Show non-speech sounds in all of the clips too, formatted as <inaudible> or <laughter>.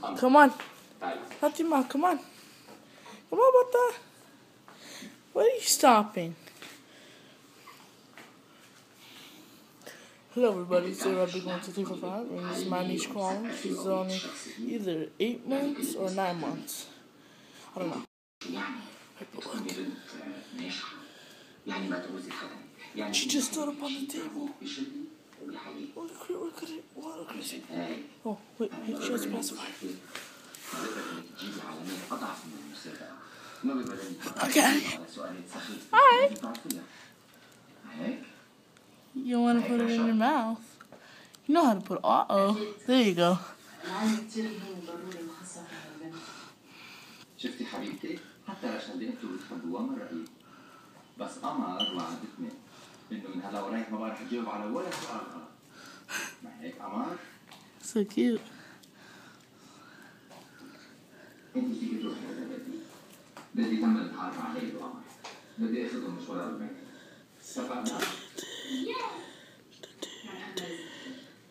Come on. Fatima, come on. Come on, Bata. Why are you stopping? Hello everybody, it's Arabiggy One Two Three Four Five, and this is my niece calling. She's only either eight months or nine months. I don't know. She just stood up on the table. Look at it, look at it, look at it. Oh, wait, wait, she has a pacifier. Okay. Hi. You want to put it in your mouth? You know how to put it. Uh oh. There you go. شفتي حبيبتي حتى رشا انتوا بتحبوها من رأيي بس قمر وعدتني انه من هلا ورايح ما بعرف اجاوب على ولا سؤال غلط ما هيك قمر So cute. انت فيك تروحي لبلدي بدي كمل اتعرف على ليلى وقمر بدي اخذهم مشوار البيت اتفقنا؟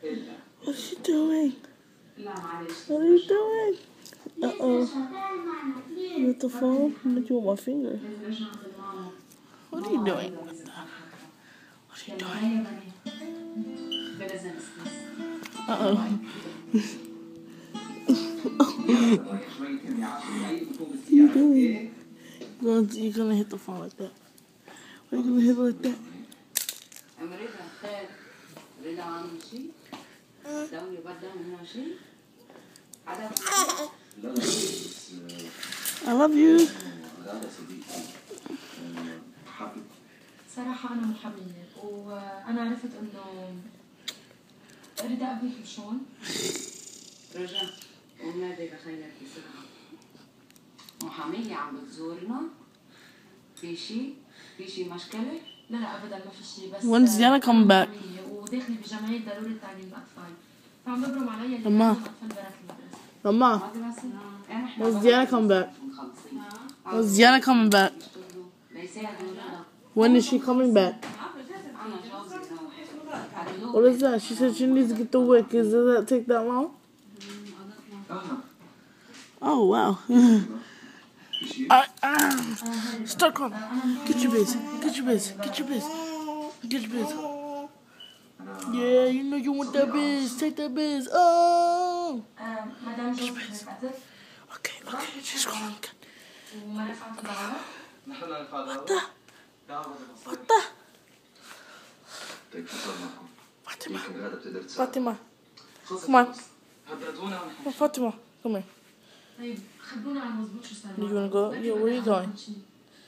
الا What's she doing? لا معلش What are you doing? Uh oh. With the phone? Look you with my finger. لازم نرجع ناخذ ماما What are you doing? Uh-oh. what are you doing? You're gonna, you're gonna hit the phone like that. Why are you gonna hit it like that? I love you. صراحة أنا محمية وأنا عرفت إنه رضا قبل حبشون. وما وماذا بخيلك بسرعة. محامية عم بتزورنا. في شيء في شيء مشكلة؟ لا لا أبدا ما في شيء بس وين زيانا كم باك وداخلة بجمعية ضروري تعليم الأطفال. فعم ببرم علي لما لما وين زيارة كم باك وين زيارة كم باك When is she coming back? What is that? She said she needs to get the wick. Is, does that take that long? Oh, wow. <laughs> I, um, stuck on. Get your biz. Get your biz. Get your biz. Get your biz. Yeah, you know you want that biz. Take that biz. Oh! Get your biz. Okay, okay. She's going. What the? دعوة What the? طيب شو صار معكم؟ Fatima. يمكن غدا بتقدر تساعد Fatima. خلص Come on. هددونا ونحن Oh, Fatima. Come here. طيب خبرونا عن مزبوط شو صار You معك. wanna go? Yeah, where you going?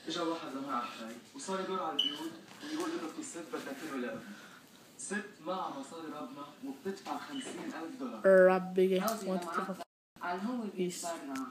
اجا واحد لما احكي وصار يدور على البيوت ويقول انه في ست بدها كل ولا ست معها مصاري ربنا وبتدفع 50000 دولار Rap big. جوزي One, لما two, عم قال هو بيسرنا